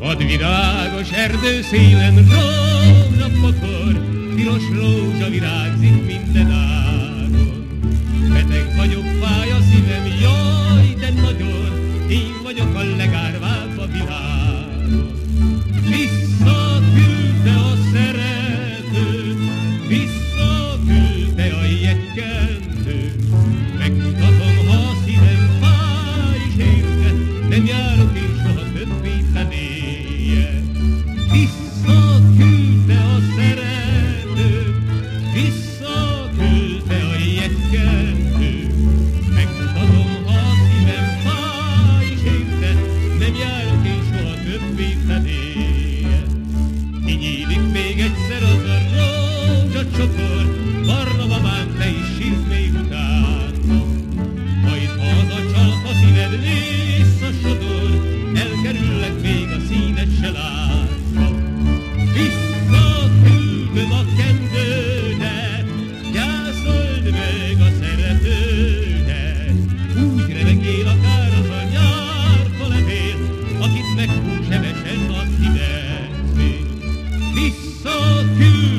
Ad virágos erdő szélen rózsa pokor, Piros rózsa virágzik minden ágon. Beteg vagyok, fáj a szívem, jaj, de nagyon, Én vagyok a legárvább a világon. Visszaküldte a szeretőt, visszaküldte de mjölk és soha többé felé.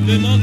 de